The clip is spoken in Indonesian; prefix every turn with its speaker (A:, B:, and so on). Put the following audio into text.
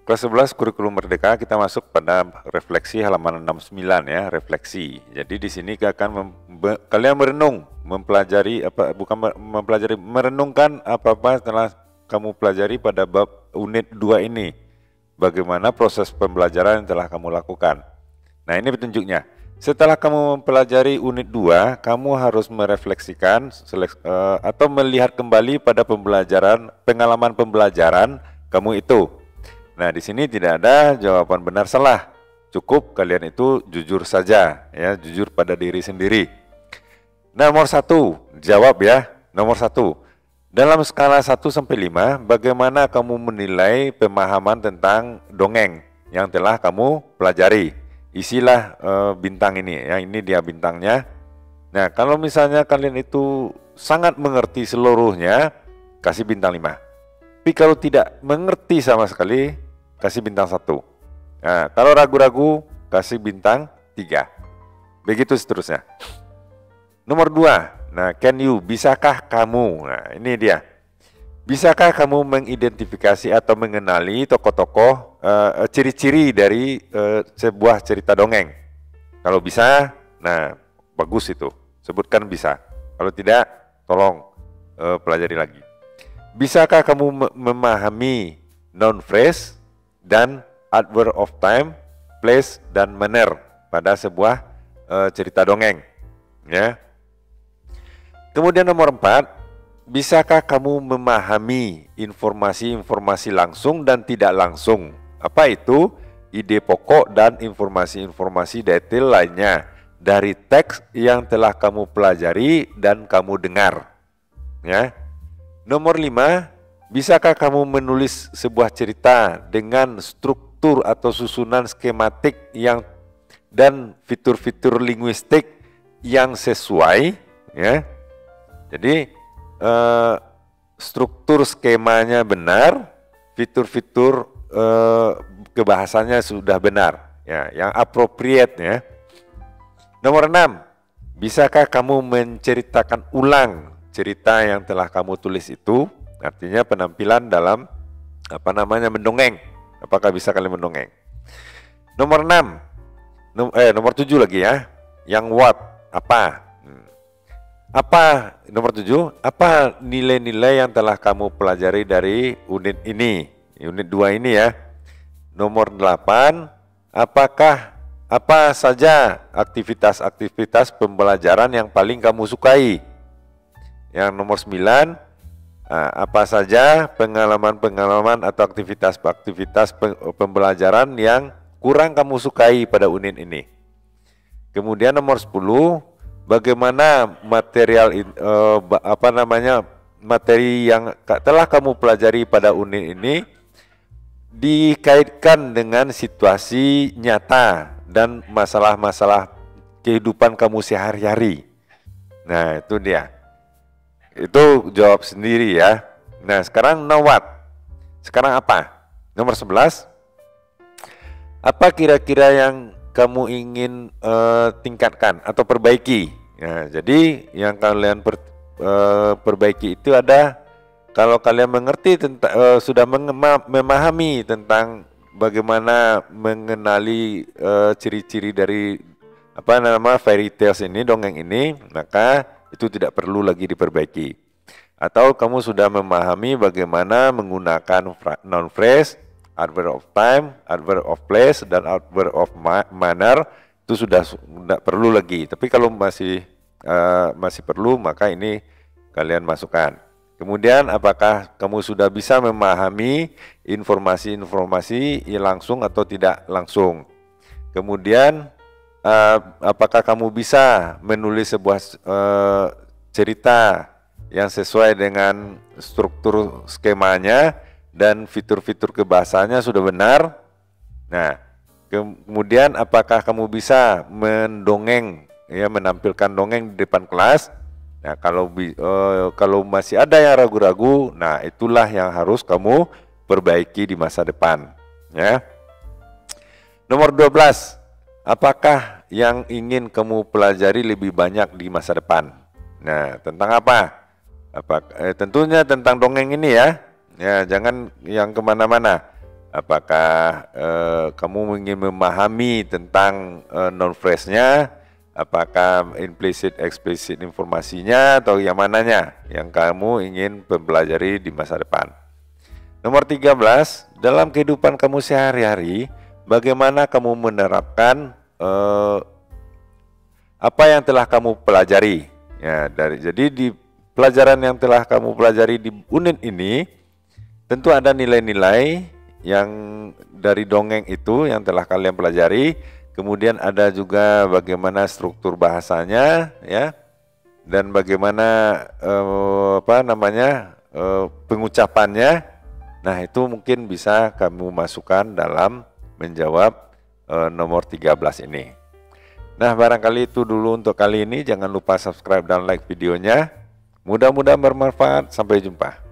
A: Kelas 11 kurikulum merdeka kita masuk pada refleksi halaman 69 ya, refleksi. Jadi di sini akan kalian merenung, mempelajari apa bukan mempelajari merenungkan apa-apa setelah kamu pelajari pada bab unit 2 ini. Bagaimana proses pembelajaran yang telah kamu lakukan. Nah, ini petunjuknya. Setelah kamu mempelajari unit 2, kamu harus merefleksikan uh, atau melihat kembali pada pembelajaran pengalaman pembelajaran kamu itu Nah, di sini tidak ada jawaban benar salah. Cukup kalian itu jujur saja, ya, jujur pada diri sendiri. Nomor satu, jawab ya. Nomor satu, dalam skala 1 sampai 5, bagaimana kamu menilai pemahaman tentang dongeng yang telah kamu pelajari? Isilah e, bintang ini, ya. Ini dia bintangnya. Nah, kalau misalnya kalian itu sangat mengerti seluruhnya, kasih bintang 5. Tapi kalau tidak mengerti sama sekali, kasih bintang satu. Nah, kalau ragu-ragu, kasih bintang tiga. Begitu seterusnya. Nomor dua, nah can you, bisakah kamu, nah ini dia. Bisakah kamu mengidentifikasi atau mengenali tokoh-tokoh uh, ciri-ciri dari uh, sebuah cerita dongeng? Kalau bisa, nah bagus itu, sebutkan bisa. Kalau tidak, tolong uh, pelajari lagi. Bisakah kamu memahami non phrase dan adverb of time, place dan manner pada sebuah uh, cerita dongeng. Ya. Kemudian nomor empat, bisakah kamu memahami informasi-informasi langsung dan tidak langsung? Apa itu? Ide pokok dan informasi-informasi detail lainnya dari teks yang telah kamu pelajari dan kamu dengar. Ya. Nomor lima, Bisakah kamu menulis sebuah cerita dengan struktur atau susunan skematik yang dan fitur-fitur linguistik yang sesuai ya. Jadi eh, struktur skemanya benar, fitur-fitur eh, kebahasanya sudah benar ya, yang appropriate ya. Nomor enam, bisakah kamu menceritakan ulang cerita yang telah kamu tulis itu Artinya penampilan dalam apa namanya mendongeng. Apakah bisa kalian mendongeng? Nomor 6. Nom eh nomor 7 lagi ya. Yang what? Apa? Hmm. Apa nomor 7? Apa nilai-nilai yang telah kamu pelajari dari unit ini? Unit 2 ini ya. Nomor 8, apakah apa saja aktivitas-aktivitas pembelajaran yang paling kamu sukai? Yang nomor 9, Nah, apa saja pengalaman-pengalaman atau aktivitas-aktivitas pembelajaran yang kurang kamu sukai pada unit ini. Kemudian nomor 10, bagaimana material uh, apa namanya materi yang telah kamu pelajari pada unit ini dikaitkan dengan situasi nyata dan masalah-masalah kehidupan kamu sehari-hari. Nah, itu dia. Itu jawab sendiri ya. Nah, sekarang now what? Sekarang apa? Nomor 11. Apa kira-kira yang kamu ingin uh, tingkatkan atau perbaiki? Ya, jadi yang kalian per, uh, perbaiki itu ada kalau kalian mengerti tentang uh, sudah memahami tentang bagaimana mengenali ciri-ciri uh, dari apa nama fairy tales ini dongeng ini, maka itu tidak perlu lagi diperbaiki. Atau kamu sudah memahami bagaimana menggunakan noun phrase, adverb of time, adverb of place, dan adverb of manner itu sudah tidak perlu lagi. Tapi kalau masih uh, masih perlu maka ini kalian masukkan. Kemudian apakah kamu sudah bisa memahami informasi-informasi langsung atau tidak langsung? Kemudian uh, apakah kamu bisa menulis sebuah uh, cerita yang sesuai dengan struktur skemanya dan fitur-fitur kebahasanya sudah benar? Nah, kemudian apakah kamu bisa mendongeng ya menampilkan dongeng di depan kelas? Nah, kalau uh, kalau masih ada yang ragu-ragu, nah itulah yang harus kamu perbaiki di masa depan, ya. Nomor 12 Apakah yang ingin kamu pelajari lebih banyak di masa depan? Nah, tentang apa? Apa? Eh, tentunya tentang dongeng ini ya. Ya, jangan yang ke mana-mana. apakah uh, kamu ingin memahami tentang uh, non phrase-nya, apakah implisit eksplisit informasinya atau yang mananya yang kamu ingin mempelajari di masa depan. Nomor 13, dalam kehidupan kamu sehari-hari, bagaimana kamu menerapkan uh, apa yang telah kamu pelajari? Ya, dari jadi di pelajaran yang telah kamu pelajari di unit ini tentu ada nilai-nilai yang dari dongeng itu yang telah kalian pelajari, kemudian ada juga bagaimana struktur bahasanya ya dan bagaimana eh, apa namanya eh, pengucapannya. Nah, itu mungkin bisa kamu masukkan dalam menjawab eh, nomor 13 ini. Nah, barangkali itu dulu untuk kali ini. Jangan lupa subscribe dan like videonya. Mudah-mudahan bermanfaat. Sampai jumpa.